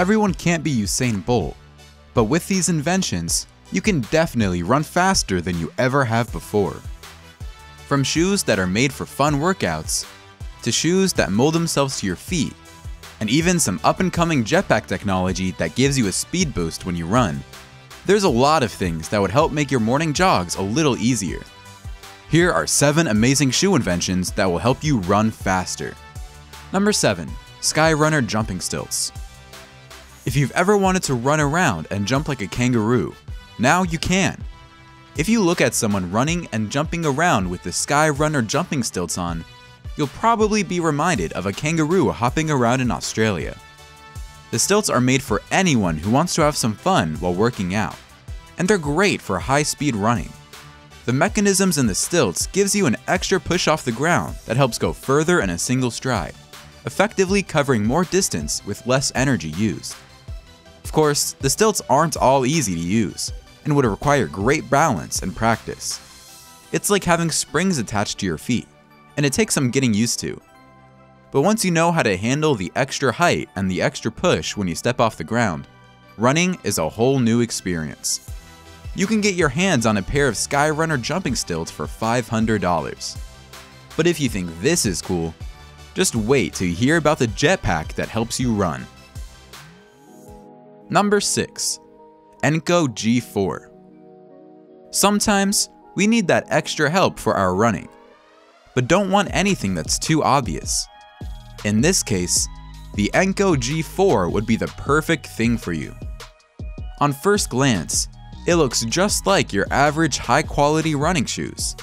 Everyone can't be Usain Bolt, but with these inventions, you can definitely run faster than you ever have before. From shoes that are made for fun workouts, to shoes that mold themselves to your feet, and even some up and coming jetpack technology that gives you a speed boost when you run. There's a lot of things that would help make your morning jogs a little easier. Here are 7 amazing shoe inventions that will help you run faster. Number 7. Skyrunner Jumping Stilts. If you've ever wanted to run around and jump like a kangaroo, now you can. If you look at someone running and jumping around with the Skyrunner jumping stilts on, you'll probably be reminded of a kangaroo hopping around in Australia. The stilts are made for anyone who wants to have some fun while working out, and they're great for high-speed running. The mechanisms in the stilts gives you an extra push off the ground that helps go further in a single stride, effectively covering more distance with less energy used. Of course, the stilts aren't all easy to use, and would require great balance and practice. It's like having springs attached to your feet, and it takes some getting used to. But once you know how to handle the extra height and the extra push when you step off the ground, running is a whole new experience. You can get your hands on a pair of Skyrunner jumping stilts for $500. But if you think this is cool, just wait you hear about the jetpack that helps you run. Number 6. ENKO G4 Sometimes, we need that extra help for our running, but don't want anything that's too obvious. In this case, the ENKO G4 would be the perfect thing for you. On first glance, it looks just like your average high quality running shoes,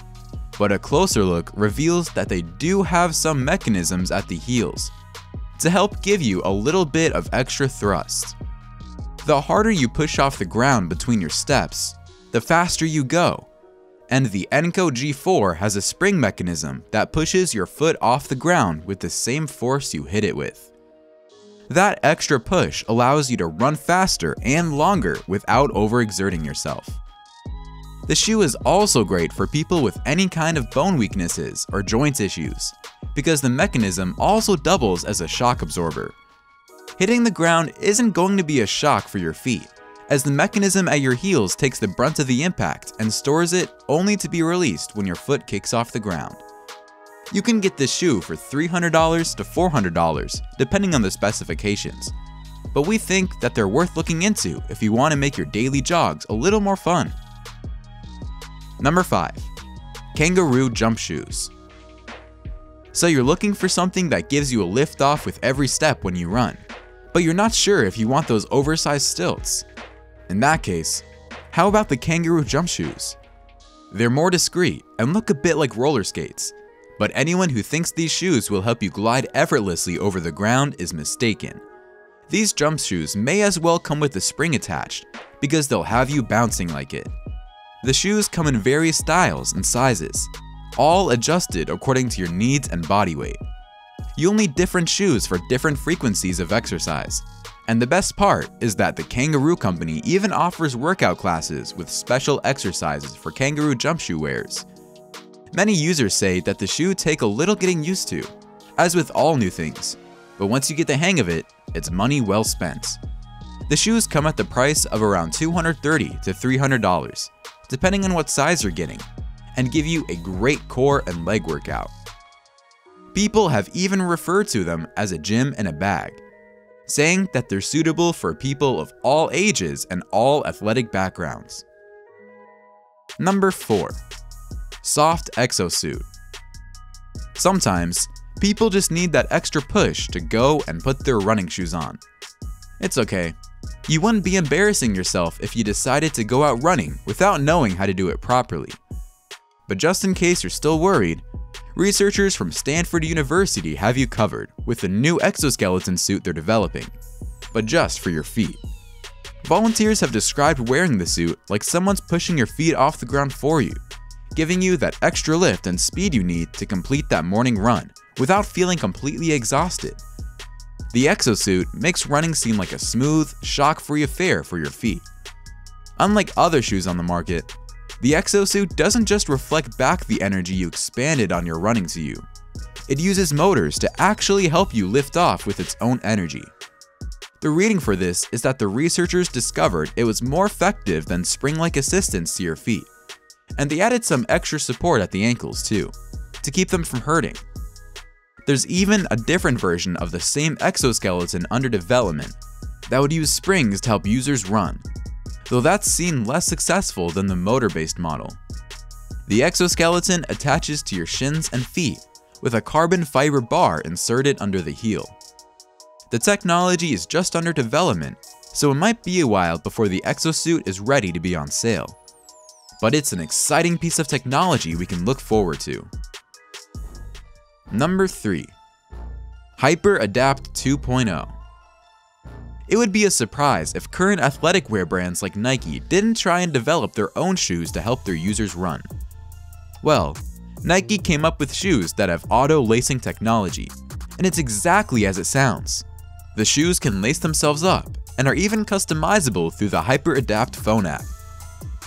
but a closer look reveals that they do have some mechanisms at the heels to help give you a little bit of extra thrust. The harder you push off the ground between your steps, the faster you go, and the ENKO G4 has a spring mechanism that pushes your foot off the ground with the same force you hit it with. That extra push allows you to run faster and longer without overexerting yourself. The shoe is also great for people with any kind of bone weaknesses or joint issues, because the mechanism also doubles as a shock absorber. Hitting the ground isn't going to be a shock for your feet, as the mechanism at your heels takes the brunt of the impact and stores it only to be released when your foot kicks off the ground. You can get this shoe for $300 to $400, depending on the specifications, but we think that they're worth looking into if you want to make your daily jogs a little more fun. Number 5. Kangoo Jump Shoes So you're looking for something that gives you a lift off with every step when you run, but you're not sure if you want those oversized stilts. In that case, how about the Kangoo jump shoes? They're more discreet and look a bit like roller skates, but anyone who thinks these shoes will help you glide effortlessly over the ground is mistaken. These jump shoes may as well come with a spring attached, because they'll have you bouncing like it. The shoes come in various styles and sizes, all adjusted according to your needs and body weight. You'll need different shoes for different frequencies of exercise, and the best part is that the Kangoo Company even offers workout classes with special exercises for Kangoo jump shoe wearers. Many users say that the shoe take a little getting used to, as with all new things, but once you get the hang of it, it's money well spent. The shoes come at the price of around $230 to $300, depending on what size you're getting, and give you a great core and leg workout. People have even referred to them as a gym in a bag, saying that they're suitable for people of all ages and all athletic backgrounds. Number 4. Soft Exosuit Sometimes, people just need that extra push to go and put their running shoes on. It's okay. You wouldn't be embarrassing yourself if you decided to go out running without knowing how to do it properly. But just in case you're still worried, researchers from Stanford University have you covered with a new exoskeleton suit they're developing, but just for your feet. Volunteers have described wearing the suit like someone's pushing your feet off the ground for you, giving you that extra lift and speed you need to complete that morning run without feeling completely exhausted. The exosuit makes running seem like a smooth, shock-free affair for your feet. Unlike other shoes on the market, the exosuit doesn't just reflect back the energy you expanded on your running to you. It uses motors to actually help you lift off with its own energy. The reading for this is that the researchers discovered it was more effective than spring-like assistance to your feet. And they added some extra support at the ankles too, to keep them from hurting. There's even a different version of the same exoskeleton under development that would use springs to help users run, though that's seen less successful than the motor-based model. The exoskeleton attaches to your shins and feet with a carbon fiber bar inserted under the heel. The technology is just under development, so it might be a while before the exosuit is ready to be on sale. But it's an exciting piece of technology we can look forward to. Number 3. HyperAdapt 2.0 It would be a surprise if current athletic wear brands like Nike didn't try and develop their own shoes to help their users run. Well, Nike came up with shoes that have auto lacing technology, and it's exactly as it sounds. The shoes can lace themselves up and are even customizable through the HyperAdapt phone app.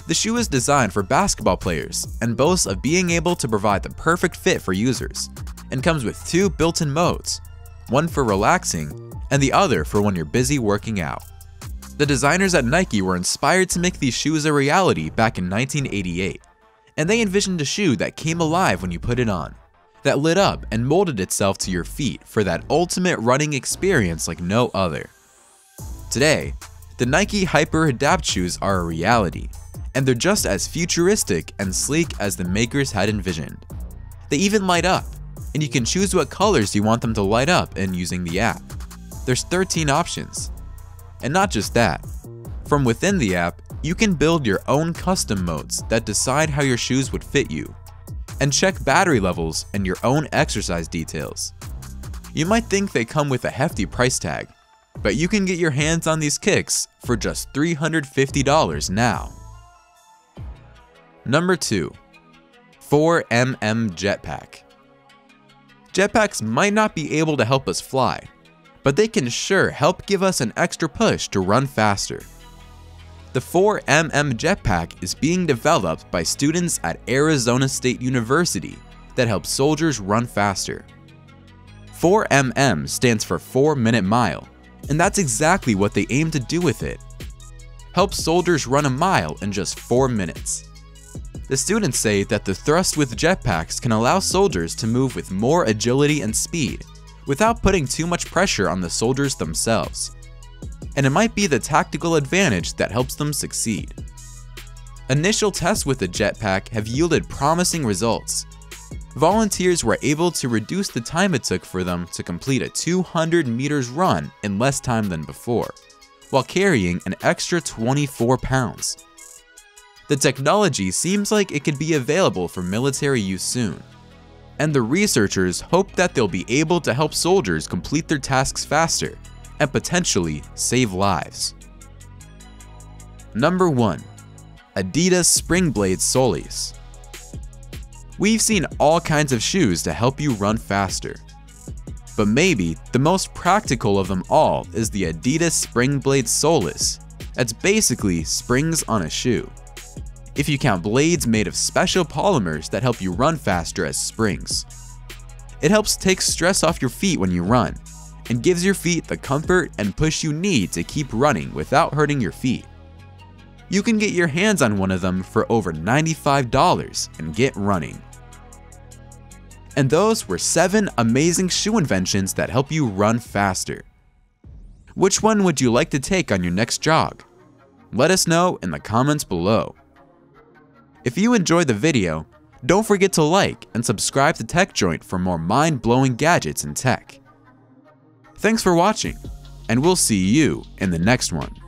The shoe is designed for basketball players and boasts of being able to provide the perfect fit for users, and comes with two built-in modes, one for relaxing and the other for when you're busy working out. The designers at Nike were inspired to make these shoes a reality back in 1988, and they envisioned a shoe that came alive when you put it on that lit up and molded itself to your feet for that ultimate running experience like no other. Today, the Nike HyperAdapt shoes are a reality, and they're just as futuristic and sleek as the makers had envisioned. They even light up, and you can choose what colors you want them to light up in using the app. There's 13 options. And not just that, from within the app, you can build your own custom modes that decide how your shoes would fit you and check battery levels and your own exercise details. You might think they come with a hefty price tag, but you can get your hands on these kicks for just $350 now. Number 2. 4MM Jetpack Jetpacks might not be able to help us fly, but they can sure help give us an extra push to run faster. The 4MM jetpack is being developed by students at Arizona State University that helps soldiers run faster. 4MM stands for 4 minute mile, and that's exactly what they aim to do with it. Help soldiers run a mile in just 4 minutes. The students say that the thrust with jetpacks can allow soldiers to move with more agility and speed, without putting too much pressure on the soldiers themselves and it might be the tactical advantage that helps them succeed. Initial tests with the jetpack have yielded promising results. Volunteers were able to reduce the time it took for them to complete a 200 meters run in less time than before, while carrying an extra 24 pounds. The technology seems like it could be available for military use soon, and the researchers hope that they'll be able to help soldiers complete their tasks faster and potentially save lives. Number 1. Adidas Springblade Solyce We've seen all kinds of shoes to help you run faster. But maybe the most practical of them all is the Adidas Springblade Solyce. That's basically springs on a shoe. If you count blades made of special polymers that help you run faster as springs. It helps take stress off your feet when you run, and gives your feet the comfort and push you need to keep running without hurting your feet. You can get your hands on one of them for over $95 and get running. And those were 7 amazing shoe inventions that help you run faster. Which one would you like to take on your next jog? Let us know in the comments below. If you enjoyed the video, don't forget to like and subscribe to TechJoint for more mind-blowing gadgets and tech. Thanks for watching, and we'll see you in the next one.